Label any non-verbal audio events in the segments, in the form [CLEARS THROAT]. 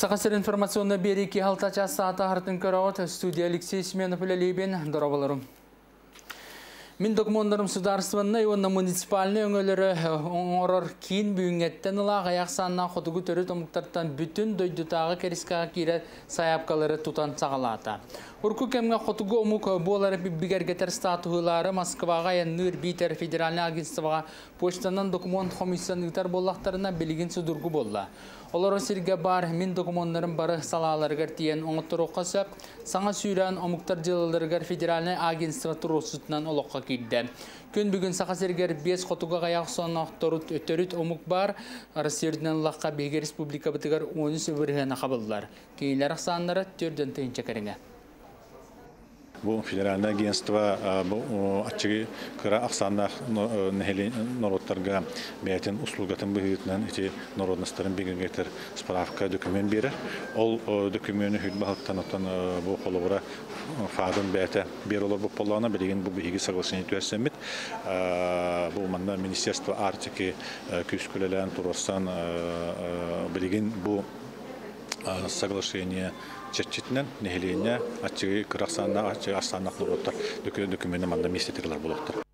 Сақасыр ки халтача саата хартын көрауат студия Алексей Сменов лебен дұрабаларым. Мен документтарым сударстванна ионна муниципальный өңөлөрө оңорор кийин бүйүнгеттен ыла аяк санына хотугу төрү томуктартан бүтүн дойдутагы керискага кире саяпкалары тутан сагалаата. Урку кемге хотугу омук болары бигергетер статуылары Москвага янныр битер федеральный агентствага почтанан документ комиссияныктар боллактарына билигин судургу болла. Олар сирге бар мен документтарын бары салаларгар тиен оңыттырыққа сөп, саңа сүйрен омуктар жылыларгар федеральный агентство турусутынан олыққа кидді. Күн бүгін сақа сергер 5 қотуға ғаяқ соңақтырыт өтөріт омук бар, Россияден лаққа беге республика бітігер 13 өбірген ақабылдар. Кейлер ақсанлары түрден түйінче кәріңе. Бу федеральное агентство бу ачыгы кыра аксаннах нехели народтарга бәйтен услугатын быһытынан ити народностарын бигергетер справка документ берер. Ол документны хүт бахаттан отан бу холовра фадын бәйте бер олар бу поллана билеген бу биги соглашение төсәмит. Бу манда министерство артики күскүлелән турсан билеген бу соглашение чечитинен нехилине ачыгы кыраксанна ачыгы астанак нуроттар документы манда местетирлер болоттар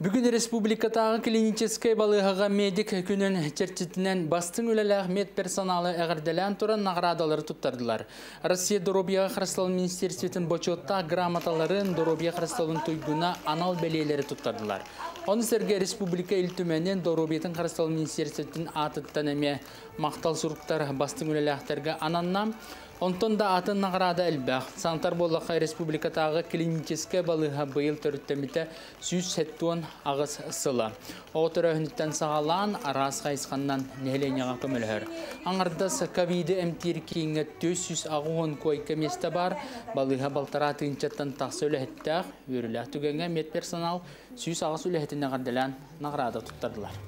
Бүгін республикатағы клинической балығыға медик күнін чертетінен бастың өлелі мед персоналы әғірделен тұран нағрадалары тұттардылар. Россия Доробияға Қырысталын Министерстветін бочотта грамоталарын Доробия Қырысталын тұйгуна анал бәлелері тұттардылар. Оны сәрге республика үлтіменен Доробиятын Қырысталын Министерстветін атыттан әме мақтал сұрықтар бастың өлелі ананнам Онтон да атын нағырада әлбәқ. Санатар болақай республикатағы клиническе балыға бұйыл төріттеміті сүйіз сәттуын ағыз сыла. Оғытыр өңіттен сағалан арас қайысқаннан нәленеға көмілігір. Аңырдас ковиді әмтер кейінгі 400 ағуын кой кеместі бар, балыға балтара түйінчеттен тақсы өліхеттәқ, өрілі түгенге мет персонал сүйіз ағыз өліхеттіне ғарделән нағырада тұттардылар.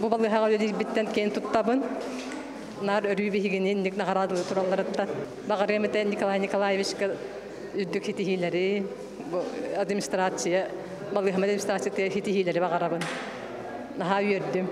Бұл балыға біттен кейін тұттабын нар өрүбе хигенин ник нагарады туралларытта багаремете Николай Николаевичка үддүк хитихилери администрация Балы хамад администрация хитихилери багарабын. Наха үйөрдүм.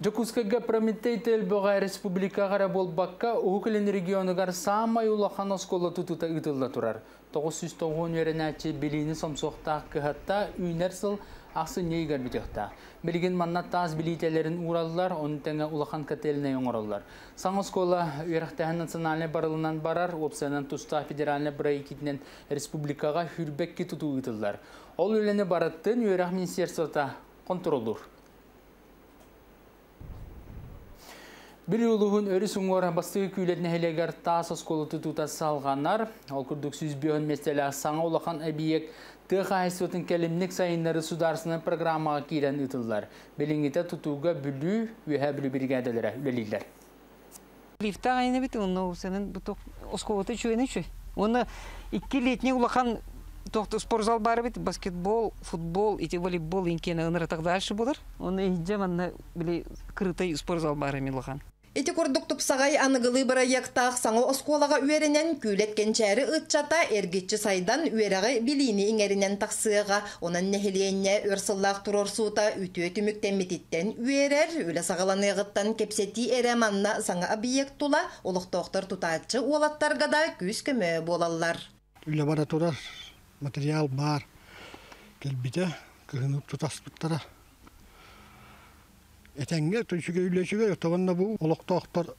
Жокускага промитейтел бога республика гара болбакка Ухуклен регионугар самай улахан оскола тутута ытылда турар. 990 веренәче билини сомсоқта кыхатта үйнерсыл ақсы нейгер бітіқта. Білген манна таз билителерін уралылар, оны тәңі улахан кателіне оңыралылар. Саңыз-кола үйрақтағын национальный барылынан барар, опсанан туста федеральный брайкетінен республикаға хүрбекке тұту. Ол өлені бараттын үйрақ министерствота контролдур. Бір ұлығын өрі сұңғыр бастығы күйлетіне хелегер тас осколы тұтута салғанар, ол күрдік сүз бүйін местелі саңа олақан әбиек тыға айсуатын кәлімнік сайынлары сударсының программаға кейден ұтылдар. Біліңгеті тұтуға бүлі өйә бүлі бригадалары үлелейлер. Лифта айны бит, оны бұтық осколыты чөйені чөй. Оны летний улақан тоқты спортзал бары бит, баскетбол, футбол, ити волейбол инкені ыныры дальше болар. Оны иджем анна біле крытай спортзал бары милақан. Ити курдук тупсагай аныгылы проекттах саңо осколага үеренен күлеткенчәри ытчата эргитчи сайдан үерәгы билини иңеринен таксыга онан нехиленне өрсыллах турорсута үтүө түмүктемититтен үерер үле сагаланыгыттан кепсети эреманна саңа объектула олуктоктор тутаачы уолаттарга да күз көмө болаллар. Лабораторар материал бар. Келбите кыһынып тутаспыттара. Этәңге түншіге үйлешіге табанна бұл олықтақтар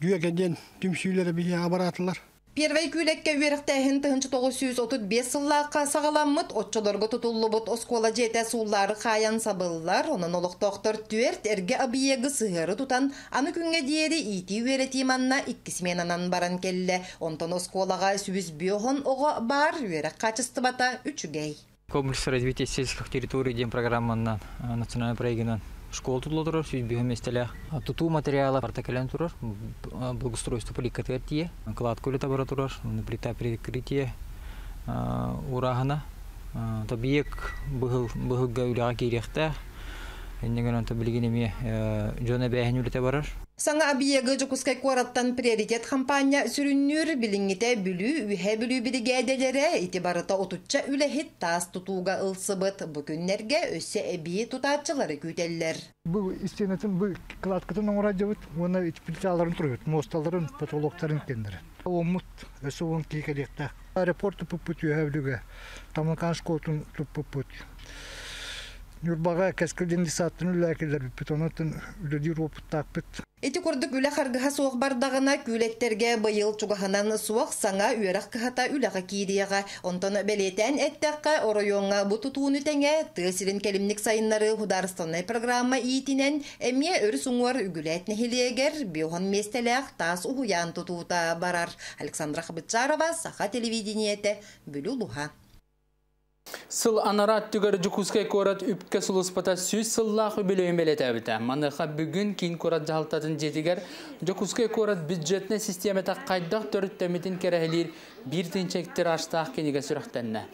жүйекенден түмсүйлері бие абаратылар. Первый күлекке үеріктәхін тұхынчы 935 сыллаққа сағаламмыт, отчыларға тұтуллыбыт оскола жете суллары қаян сабыллар, онын олықтақтар түерт әрге абиегі сығыры тұтан, аны күнге диері ити үеретиманна иккісменанан баран келле, онтан осколаға сүбіз бүйоғын оға бар үерек қачысты бата үчігей. Комплекс развития сельских территорий дем программанан национальный проектынан школ тут турар, сүйіз бүйіместелі туту материалы партакелен турар, благоустройство поликатер тие, кладку лета бара турар, плита прикрытие урагана, табиек бұғыға үліға керекті, Эннеген онта билгенеме жона бәһин үлете барар. Саңа абиягы жокускай куараттан приоритет кампания сүрүннүр билиңите бүлүү үһэ бүлүү бригадалары итибарыта отучча үлэхит таас тутууга ылсыбыт бу күннерге өссө эбии тутаачылары күтеллер. Бұл стенатын бұл кладкатын оңыра жабыт, оны плиталарын тұрғыт, мосталарын, потолоктарын кендері. Омут, өсі он кейкелекті. Аэропорты пұппыт үйәвлігі, тамылқан шкотын тұппыппыт. Юрбаға кәскілден десаттын үләкелер біппіт, онатын үләді ропыттақ біт. Ити курдук үлэ харгыха суох бардагына күлектерге быйыл чугаһанан суох саңа үөрах кыхата үлэха киирияга онтон белетен эттекка оройоңа бу тутууну теңе тыасирин келимник сайыннары хударстанай программа иитинен эмие өр суңуар үгүлэт нехилиэгер биохан местелеах таас ухуян тутуута барар. Александра хабычарова саха телевидениете бүлү луха. Сыл анарат түгөр жукускай корат үпке сулуспата сүз сыллах үбілейін белетәбіті. Маныға бүгін кейін корат жағалтатын жетігер жукускай корат бюджетне системата қайдақ төріттеметін керәхелер бір тінчектер аштақ кенеге сүріқтенне.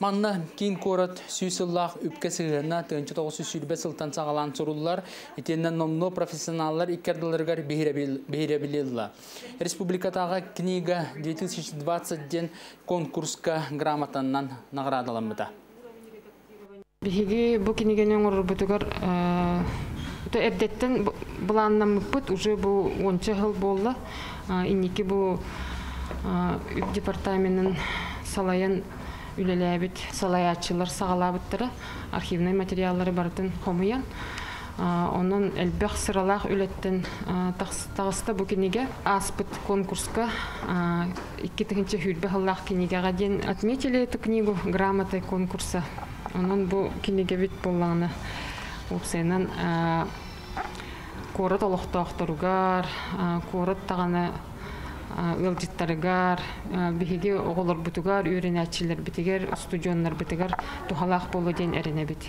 Манна кейін корат сүз сыллах үпке сығырына тыңчы тоғысы сүрбе сылтан сағалан сұрулар, етеннен номно профессионаллар икерділергер бейребілілі. Республикатаға книга 2020 ден конкурска грамотаннан наградаланмыта. Биһиги бу кинигенен урбутугар то эрдеттен буланнамыппыт уже бу онча хыл болла. Инники бу департаментин салаян үлеләбит салаячылар сагалабыттыра архивный материаллары бардын хомуян. Онон элбэх сыралах үлеттен тағыста бу киниге аспыт конкурска икки тыгынча хүлбе хыллах кинигега ден отметили эту книгу грамотой конкурса. Онон бу киниге бит болланы упсайнан корот олохтоохторугар, корот таганы ылжыттарыгар, биһиги оголор бутугар, үйренәчилер битигер, студионнар битигер тухалах болу ден эрене бит.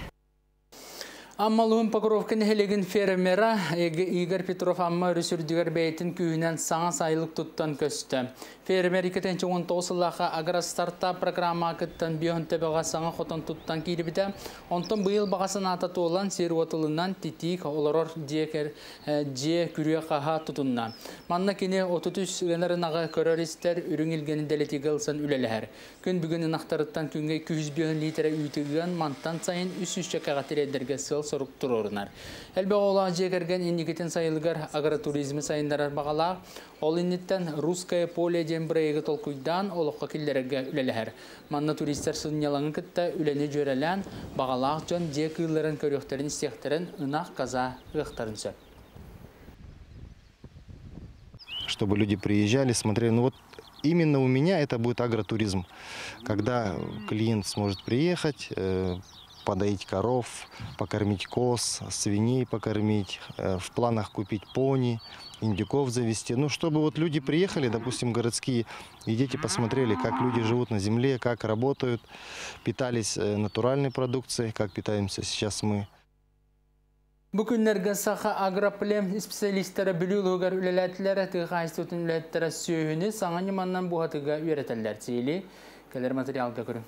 Аммалуын Покровкин хелеген фермера Игорь Петров амма үрісірдігер бәйтін күйінен саңа сайлық тұттан көсті. Фермер 2019 лақа агра стартап программа кыттан бион тебеға саңа хотан туттан кейрібіді. Онтон бұйыл бағасын ата толан сер отылынан титик оларор декер же күріе қаға тұтынна. Манна кене 33 генерinaға көрөристер үрің илгені дәлетігілсін үлеләр. Күн бүгін нақтарыттан күнге 200 бион литре үйтігін мантан сайын үс-үс чакаға тиредерге сыл сорук турорунар. Элбе ола жегерген инникетен сайылгар агротуризми сайындарар бағала, ол инниттен русское поле ден брейгі толкуйдан олыққа келдерге үлеләр. Манна туристер сыннялаңы кітті үлені жөрелән бағалақ жон же кыйларын көріқтерін істектерін ынақ каза ғықтарын сөп. Чтобы люди приезжали, смотрели. Ну вот именно у меня это будет агротуризм. Когда клиент сможет приехать, подоить коров, покормить коз, свиней покормить, в планах купить пони, индюков завести. Ну, чтобы вот люди приехали, допустим, городские, и дети посмотрели, как люди живут на земле, как работают, питались натуральной продукцией, как питаемся сейчас мы. Бүгіннерге саха агроплем специалисттері білілугар үлеләтілері тыға институтын үлеләттері сүйіні саңа неманнан бұғатыға үйретелер сейлі. Келер материалға көрің.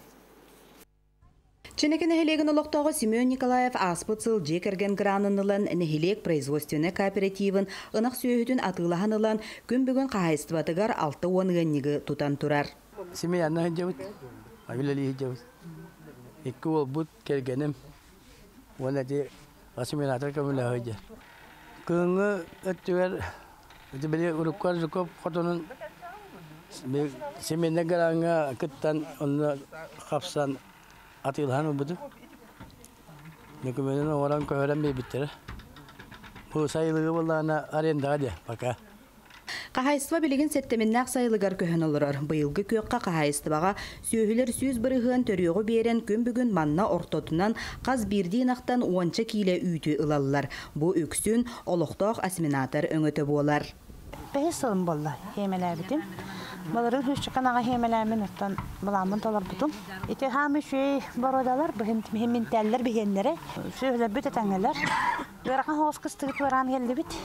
Ченекен хелеген олоқтағы Семен Николаев аспыцыл жекерген гранынылан нехелек производственный кооперативын ынақ сүйөһүтүн атылаһанылан күн бүгін қағайыстыбатыгар алты оныгенниги тутан турар. Семей анна хыджабыт, авилали хыджабыт. Икки ол бут келгеним, оны де асимилятор көмілі хыджа. Кыңы өттігер, өті біле ұрыққар жүкіп қотының семейне гараңа кыттан оны қапсан атылхан буду. Некуменен оран көрән бейбиттер. Бу сайылыгы буллана аренда де пока. Қағайыстыва білеген сәттеміннақ сайылыгар көһін олырар. Бұйылғы көққа қағайыстываға сүйілер сүйіз бірігін төріғі берен күн бүгін манна ортотынан қаз бірдейін ақтан уанча кейлі үйті ылалылар. Бұ өксін олықтақ асминатор өңіті болар. Бәйі сылым болды, хемеләбітім. Баларын хүшчіқан аға хемеләмін ұттан бұламын толар бұтым. Ете хамы шүй бородалар, бұхын тәллер бігенлері, шүйілер бүт әтәңелер. Өріған хоғыз кыстығы көран келді біт.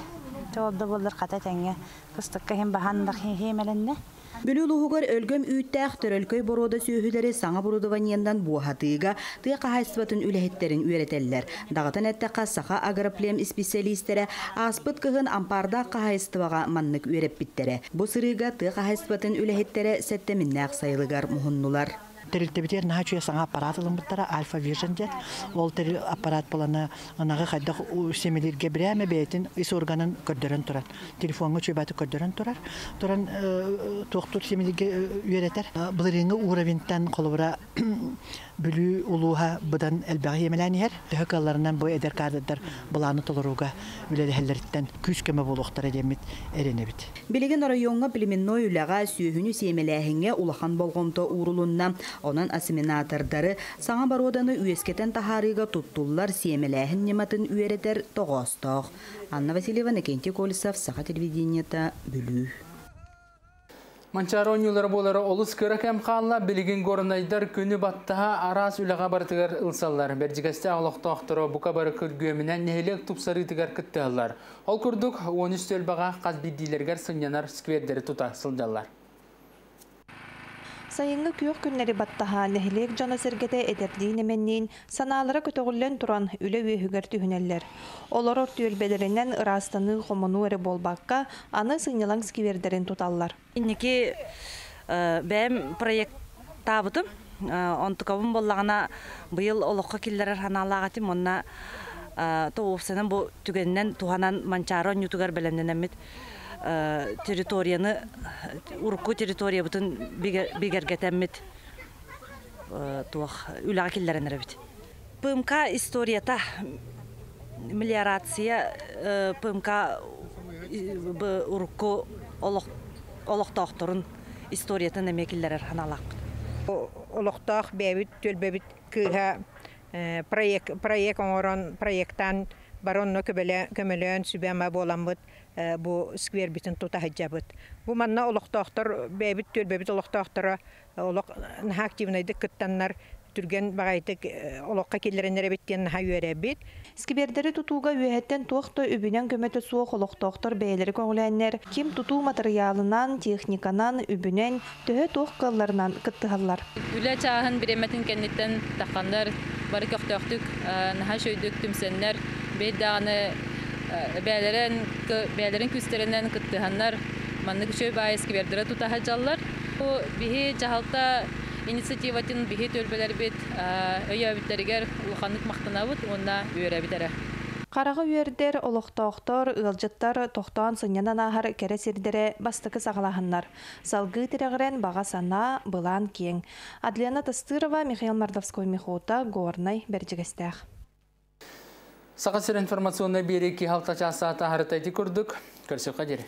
Жолды болдыр қата тәңе. Кыстыққа хем бағандық хемеленне. Бүлі луғығар өлгөм үйттәқ төрөлкөй борода сүйіхілері саңа борудованияндан буахатыға тыға қағайсыбатын үләхеттерін үйретеллер. Дағытын әтті қасаға агроплем специалистері аспыт кығын ампарда қағайсыбаға маннык үйреп биттері. Бұ сырыға тыға қағайсыбатын үләхеттері сәттеміннәқ сайылығар мұхыннулар. Терилтебитер наха чуя саңа аппарат ылымбыттара Альфа Vision дет. Ол терил аппарат боланы анағы хайдах семелерге бірәме бәйтін ис органын көрдөрөн турар. Телефонға чөбәті көрдөрөн турар. Туран тоқтур семелерге үйретер. Бұлырыңы уровенттен қолыбыра [CLEARS THROAT] бүлүү улууха бұдан әлбәғі емеләнер. Төһөкалларынан бой эдер кардыдар бұланы толыруға үлеләһәлләрттен күс көмө болуқтар әдемит эренебит. Билеген районга племенной үләға сүйіхіні семеләһіңе улахан болғонто урулунна, онан ассиминатордары саңа бароданы үйескетен тахарыга туттуллар семеләһін нематын үйеретер тоғостоқ. Анна Васильева, Некенти Колесов, Саха телевидениета, Бүлүү. Манчаронюлар болары олыс кыра кәм қалла білігін горынайдар күні баттаға арас үліға бартығар ылсалар. Бердігасты ағылықты ақтыры бұқа бары күргөмінен нәхелек тупсары тігар күттіғалар. Ол күрдік 13 төлбаға қаз биддилергер сынянар сквердері тута сылдалар. Сайыңы күйөк күннәри баттаха нәһилек жана сергете эдердиин эменнин санаалара көтөгүллен туран үле үйүгер түһүнеллер. Олор түйөлбелеринен ырастаны хомону эре болбакка аны сыйнылаң скивердерин туталлар. Инники бәм проект табытым. Онтукабын боллагана быйыл олоққа киллерер ханалаагатым онна тоопсанан бу түгеннен туханан манчарон ютугар беленненемит территорияны урку территория бутын бигергетеммит туах үлага киллеренеребит ПМК историята мелиорация ПМК урку олохтоохторун историятын эме киллерер ханалакпыт олохтоох бэбит төлбебит кыыха проект проект оңорон проекттан баронно көмөлөөн сүбәмә боламбыт бу сквер битин тута хаджабыт. Бу манна олохтоохтор бэбит төлбэбит олохтоохтора олох наха активнайдык кыттаннар түрген багайтык олоққа келеренер биттен наха үйрәбит. Скибердери тутууга үйәһеттен туохто үбүнен көмөтө суох олохтоохтор бээлери көңүләннер ким тутуу материалынан, техниканан, үбүнен төһө туох кылларынан кыттыһаллар. Үлә чааһын биреметин кенниттен тахандар бары наха шөйдүк түмсеннер бейдағаны бәлерен бәлерен күстеренен кыттыһаннар манны күчөй байыски бердире тутаха жаллар. Бу бихи жаһалта инициативатын бихи төлбелер бит өйөбүттеригер улханнык мактанабыт онна үйрәбитере. Қарағы үйердер олықтоқтор, ылжыттар тоқтуан сынянан ағар кәрі сердері бастықы сағалағыннар. Салғы тірегірен баға сана бұлан кең. Адлена Тастырова, Михаил Мардовской Михота, Горнай, Берджігістәқ. Сақасыр информационный береки халта часа тахарытайды көрдік. Көрсек қадері.